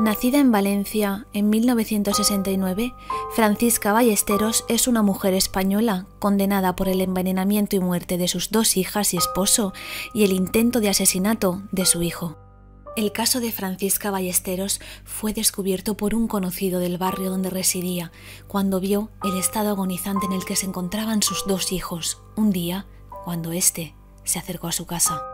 Nacida en Valencia en 1969, Francisca Ballesteros es una mujer española condenada por el envenenamiento y muerte de sus dos hijas y esposo y el intento de asesinato de su hijo. El caso de Francisca Ballesteros fue descubierto por un conocido del barrio donde residía cuando vio el estado agonizante en el que se encontraban sus dos hijos un día cuando éste se acercó a su casa.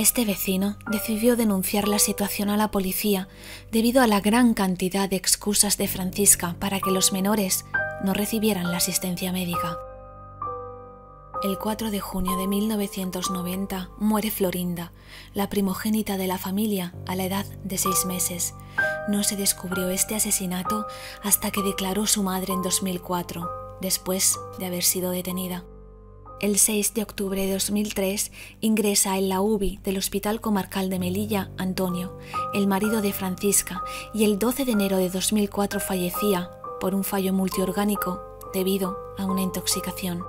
Este vecino decidió denunciar la situación a la policía debido a la gran cantidad de excusas de Francisca para que los menores no recibieran la asistencia médica. El 4 de junio de 1990 muere Florinda, la primogénita de la familia, a la edad de seis meses. No se descubrió este asesinato hasta que declaró su madre en 2004, después de haber sido detenida el 6 de octubre de 2003 ingresa en la UBI del Hospital Comarcal de Melilla Antonio, el marido de Francisca, y el 12 de enero de 2004 fallecía por un fallo multiorgánico debido a una intoxicación.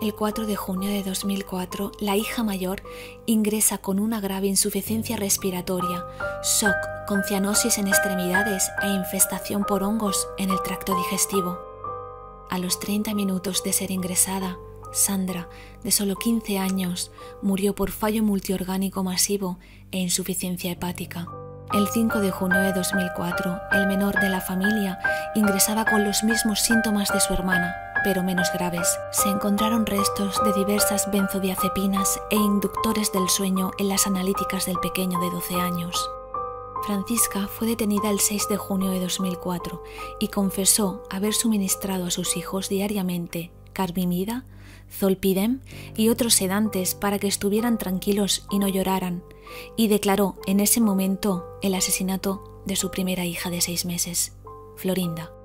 El 4 de junio de 2004, la hija mayor ingresa con una grave insuficiencia respiratoria, shock con cianosis en extremidades e infestación por hongos en el tracto digestivo. A los 30 minutos de ser ingresada, Sandra, de solo 15 años, murió por fallo multiorgánico masivo e insuficiencia hepática. El 5 de junio de 2004, el menor de la familia ingresaba con los mismos síntomas de su hermana, pero menos graves. Se encontraron restos de diversas benzodiazepinas e inductores del sueño en las analíticas del pequeño de 12 años. Francisca fue detenida el 6 de junio de 2004 y confesó haber suministrado a sus hijos diariamente carbimida, zolpidem y otros sedantes para que estuvieran tranquilos y no lloraran, y declaró en ese momento el asesinato de su primera hija de seis meses, Florinda.